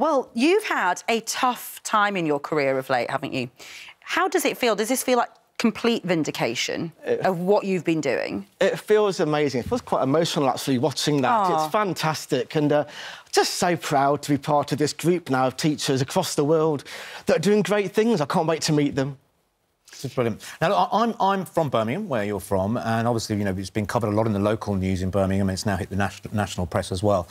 well, you've had a tough time in your career of late, haven't you? How does it feel? Does this feel like complete vindication it, of what you've been doing? It feels amazing. It feels quite emotional, actually, watching that. Aww. It's fantastic. And uh, just so proud to be part of this group now of teachers across the world that are doing great things. I can't wait to meet them. This is brilliant. Now, I'm, I'm from Birmingham, where you're from, and obviously, you know, it's been covered a lot in the local news in Birmingham, and it's now hit the national, national press as well.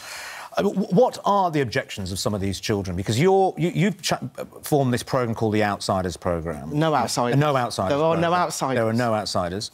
What are the objections of some of these children? Because you're, you, have formed this program called the Outsiders Program. No outsiders. No outsiders. There are program. no outsiders. There are no outsiders.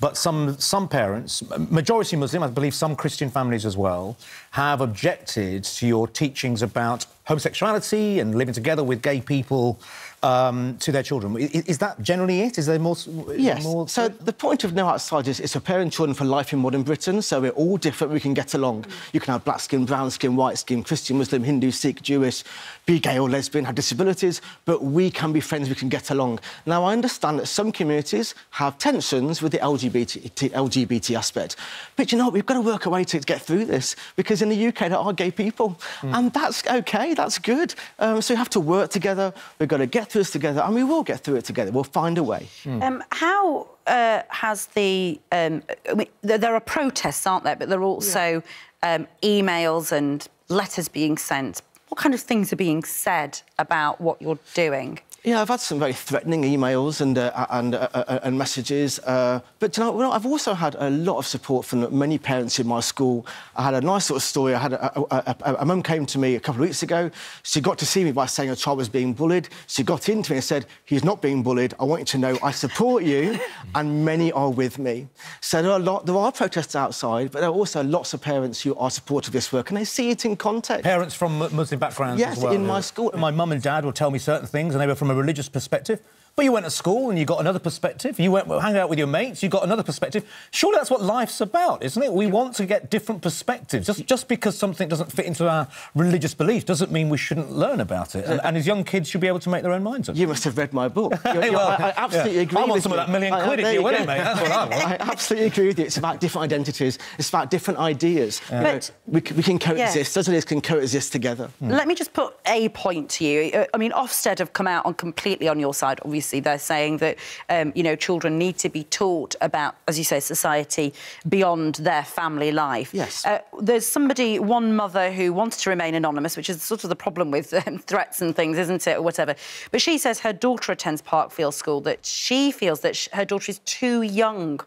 But some, some parents, majority Muslim, I believe some Christian families as well, have objected to your teachings about homosexuality and living together with gay people um, to their children. Is, is, that generally it? Is there more? Yes. More so the point of No Outsiders is preparing children for life in modern Britain. So we're all different. We can get along. You can have black skin, brown skin, white skin, Christian, Muslim, Hindu, Sikh, Jewish, be gay or lesbian, have disabilities, but we can be friends. We can get along. Now I understand that some communities have tensions with the LGBT, LGBT aspect, but you know we've got to work a way to get through this because in the UK there are gay people, mm. and that's okay. That's good. Um, so we have to work together. We've got to get through this together, and we will get through it together. We'll find a way. Mm. Um, how uh, has the... Um, I mean, there are protests, aren't there? But there are also yeah. um, emails and letters being sent. What kind of things are being said about what you're doing? Yeah, I've had some very threatening emails and uh, and uh, uh, and messages, uh, but you know, I've also had a lot of support from many parents in my school. I had a nice sort of story. I had a, a, a, a mum came to me a couple of weeks ago. She got to see me by saying a child was being bullied. She got into me and said, "He's not being bullied. I want you to know I support you, and many are with me." So there are a lot. There are protests outside, but there are also lots of parents who are supportive of this work, and they see it in context. Parents from Muslim backgrounds yes, as well. in my school. My mum and dad would tell me certain things, and they were from a religious perspective. But you went to school and you got another perspective. You went hang out with your mates, you got another perspective. Surely that's what life's about, isn't it? We want to get different perspectives. Just just because something doesn't fit into our religious beliefs doesn't mean we shouldn't learn about it. And, and as young kids should be able to make their own minds up. You must have read my book. You're, well, I, I, absolutely yeah. agree. I want some you. of that million quid if you're winning, mate. That's what I want. I absolutely agree with you. It's about different identities. It's about different ideas. Yeah. But we, we can coexist. Yeah. Us can coexist together. Mm. Let me just put a point to you. I mean, Ofsted have come out on completely on your side. Obviously, they're saying that that um, you know children need to be taught about, as you say, society beyond their family life. Yes. Uh, there's somebody, one mother who wanted to remain anonymous, which is sort of the problem with um, threats and things, isn't it, or whatever. But she says her daughter attends Parkfield School that she feels that her daughter is too young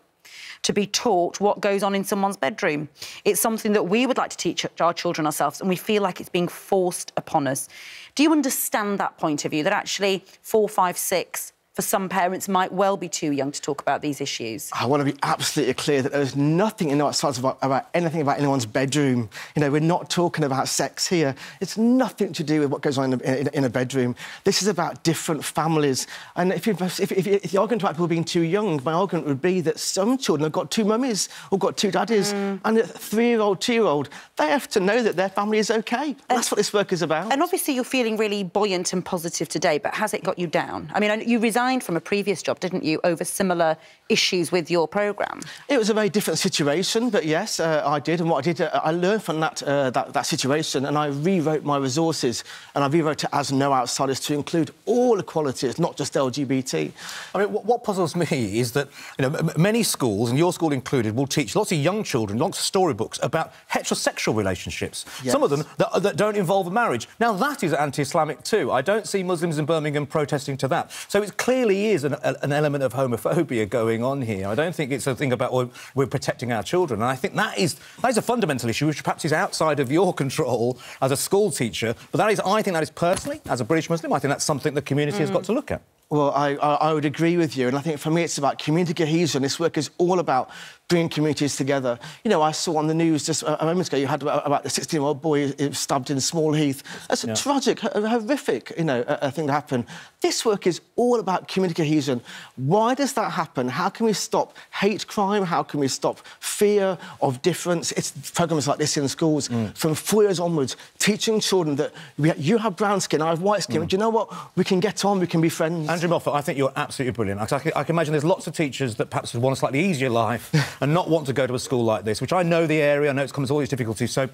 to be taught what goes on in someone's bedroom. It's something that we would like to teach our children ourselves, and we feel like it's being forced upon us. Do you understand that point of view, that actually four, five, six for some parents might well be too young to talk about these issues. I want to be absolutely clear that there's nothing in our science about, about anything about anyone's bedroom. You know, we're not talking about sex here. It's nothing to do with what goes on in a, in, in a bedroom. This is about different families. And if, you, if, if, if, the argument about people being too young, my argument would be that some children have got two mummies or got two daddies. Mm. And a three-year-old, two-year-old, they have to know that their family is OK. That's what this work is about. And obviously you're feeling really buoyant and positive today, but has it got you down? I mean, you resigned resigned from a previous job, didn't you, over similar issues with your programme? It was a very different situation, but yes, uh, I did. And what I did, uh, I learned from that, uh, that, that situation and I rewrote my resources and I rewrote it as no outsiders to include all equalities, not just LGBT. I mean, what, what puzzles me is that you know, many schools, and your school included, will teach lots of young children lots of storybooks about heterosexual relationships. Yes. Some of them that, that don't involve a marriage. Now, that is anti-Islamic too. I don't see Muslims in Birmingham protesting to that. So it's clearly is an, an element of homophobia going on here. I don't think it's a thing about well, we're protecting our children. And I think that is that is a fundamental issue, which perhaps is outside of your control as a school teacher. But that is, I think, that is personally, as a British Muslim, I think that's something the community mm. has got to look at. Well, I, I, would agree with you. And I think for me, it's about community cohesion. This work is all about bringing communities together. You know, I saw on the news just a moment ago, you had about, about the 16-year-old boy stabbed in Small Heath. That's a yeah. tragic, horrific, you know, a, a thing to happen. This work is all about community cohesion. Why does that happen? How can we stop hate crime? How can we stop fear of difference? It's programs like this in schools mm. from four years onwards, teaching children that we, you have brown skin, I have white skin. Mm. Do you know what? We can get on, we can be friends. Andrew Moffat, I think you're absolutely brilliant. I can, I can imagine there's lots of teachers that perhaps would want a slightly easier life and not want to go to a school like this, which I know the area, I know it's comes with all these difficulties. So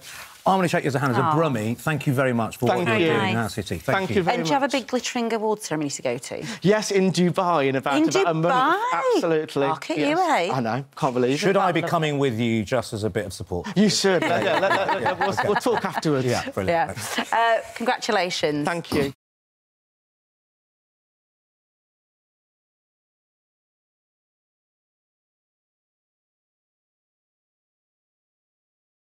I want to shake you as a hand as a Aw. Brummie. Thank you very much for Thank what you're doing in our city. Thank, Thank you very And do you have a big glittering award ceremony to go to? Yes, in Dubai in about, In about a month. Absolutely. Look at yes. you, eh? I know. Can't believe it. Should I be coming with you just as a bit of support? You should. yeah, let- let- let- we'll, we'll talk afterwards. Yeah, brilliant. Yeah. Uh, congratulations. Thank you.